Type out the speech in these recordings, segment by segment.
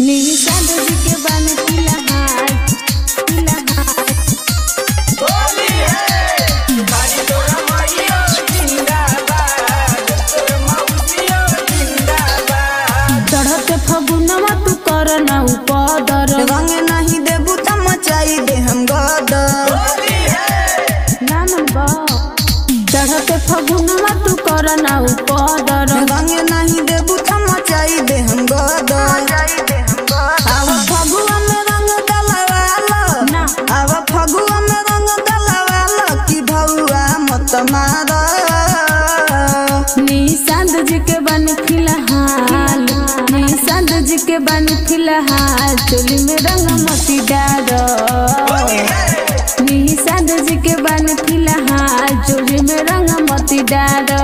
निशाद जी के बन जिंदाबाद। चढ़ते फगुनवा तू कर ना उपदर। रंग नहीं देबू त दे हम गदर। होली है नाम बा उपदर। रंग नहीं देबू त मचाई दे हम गदर। मार जी के बन फ़िलहाल जी के बन फ़िलहाल चोली में रंग मोती डारो जी के बन फ़िलहाल चोली में रंग मोती डार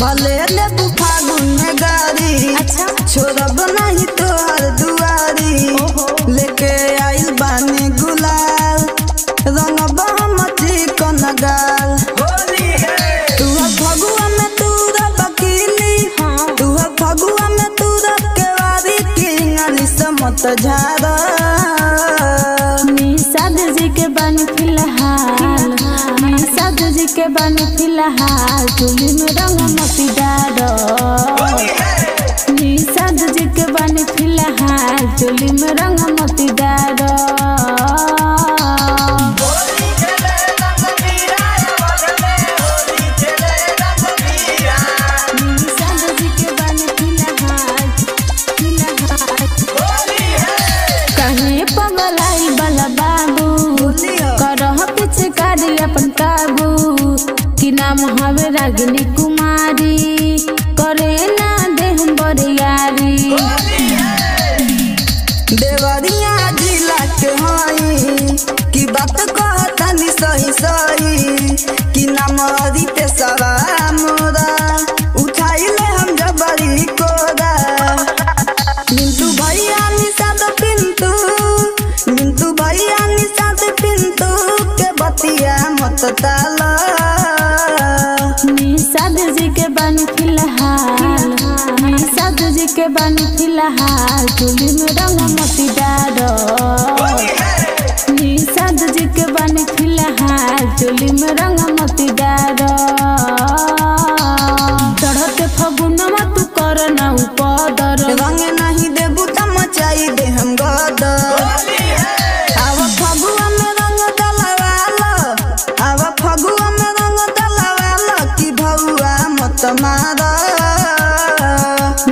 भले लेबू फागुन में गाड़ी अच्छा। छोड़ब नहीं तोहर दुआरी। लेके आइल बानी गुलाल। रंग हम चिकन गाल होली तू फगुआ में तू बकीली हाँ। तू फगुआ में तू केवारी किंगली समत झारा निषाद जी के बन के बन फ़िलहाल चुली में रंग मती डारो निषाद जी के बन फ़िलहाल चूली में रंग रागिनी कुमारी, करे ना दे बरियारी। देवरिया जिला के हई, की बात कहतनी सही सही। कि नाम अदिते सवा मोरा, उठाइले हम जबरी कोरा। मिंटू भैया निषाद पिंटू, मिंटू भैया निषाद पिंटू, के बतिया मत ताला निषाद जी के बन फ़िलहाल निषाद जी के बन फ़िलहाल चुली में रंग मती डारो निषाद जी के बन फ़िलहाल चोली में रंग मती डारो चढ़ते फगुनवा तू कर ना उपदर रंग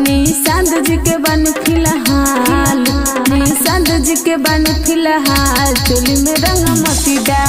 निशान जी के बन फ़िलहाल निशान जी के बन फ़िलहाल चोली में रंग मती डाल